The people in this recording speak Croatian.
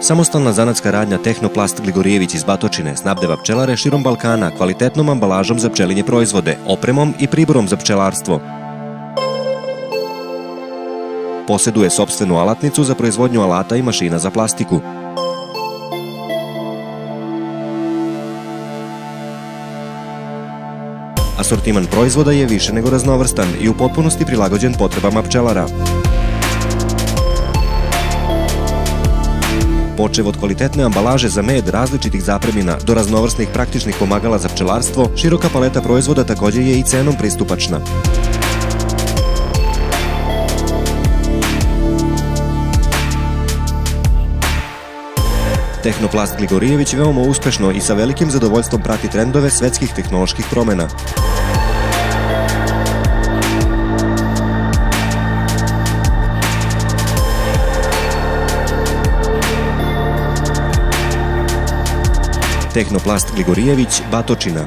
Samostalna zanatska radnja Tehnoplast Gligorijević iz Batočine snabdeva pčelare širom Balkana kvalitetnom ambalažom za pčelinje proizvode, opremom i priborom za pčelarstvo. Poseduje sobstvenu alatnicu za proizvodnju alata i mašina za plastiku. Asortiman proizvoda je više nego raznovrstan i u potpunosti prilagođen potrebama pčelara. Počev od kvalitetne ambalaže za med različitih zapremina do raznovrsnih praktičnih pomagala za pčelarstvo, široka paleta proizvoda također je i cenom pristupačna. Tehnoplast Gligorijević veoma uspešno i sa velikim zadovoljstvom prati trendove svetskih tehnoloških promena. Tehnoplast Gligorijević, Batočina.